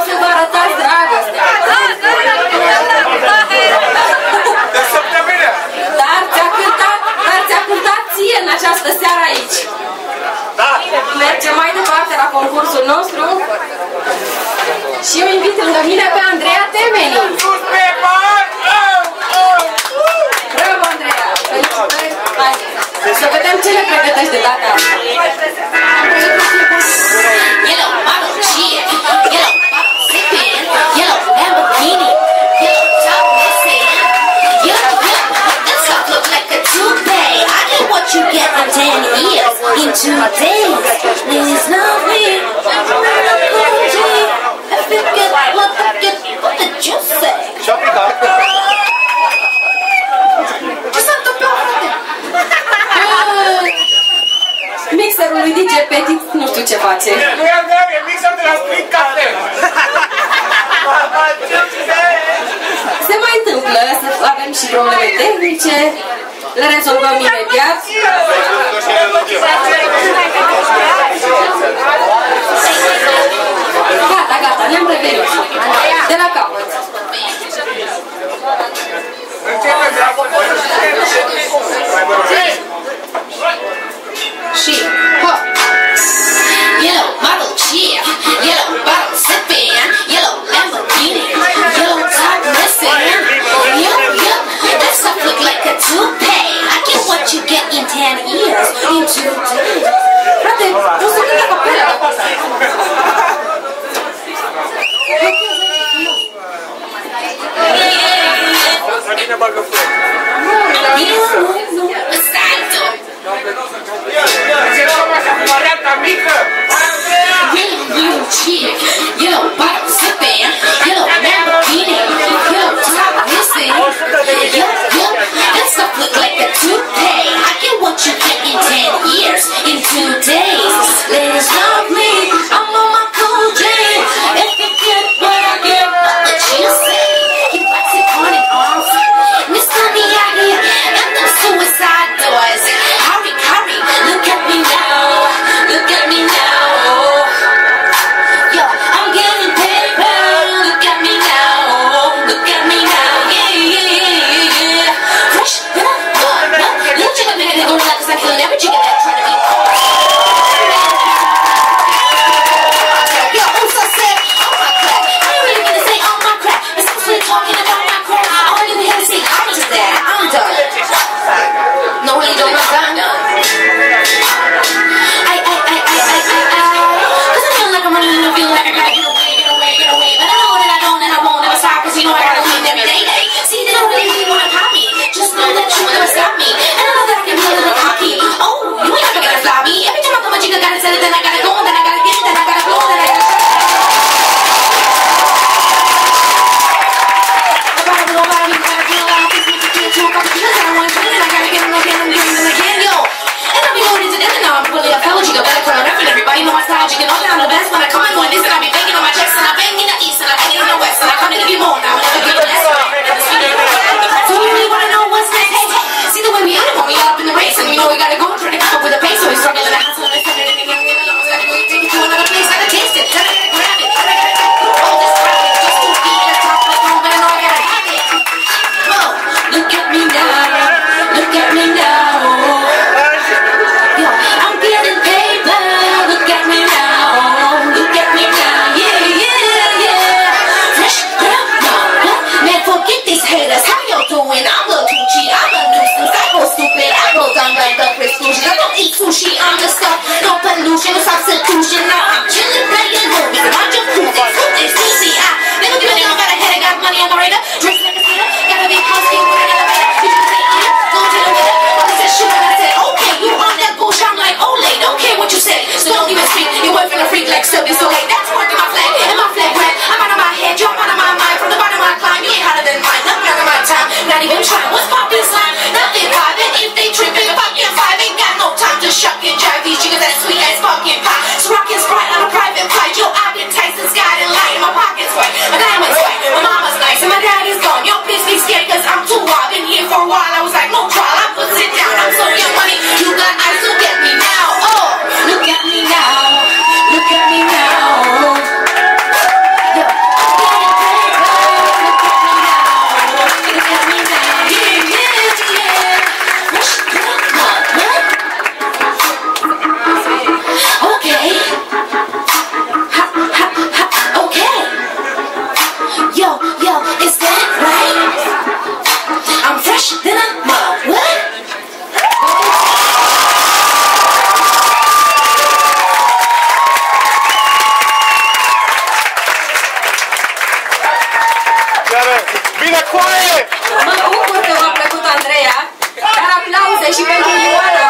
vreau să vă arătați dragoste. Da, da, da, da, Dar ți-a cântat, dar ți-a cântat ție în această seară aici. Da. Mergem mai departe la concursul nostru. Și îmi invit lângă mine pe Andreea Temeni. Sus pe bar! Bravo, Andreea! Felicitări! Hai, să vedem ce ne pregătești de data asta. to my days Please love me I'm not a booty If you get what I get What did you say? Ce s-a întâmplat, frate? Mixerul lui DJ Petit nu știu ce face Nu e meu, e mixer de la Split Cafe Se mai întâmplă să avem și probleme tehnice le rezolvăm imediat. Gata, gata, ne-am revenit. De la capăt. Și una vaca fuerte. ¡Exacto! Bine, coaie! Mă bucur că v-a plăcut Andreea, dar aplauze și pentru Ioana!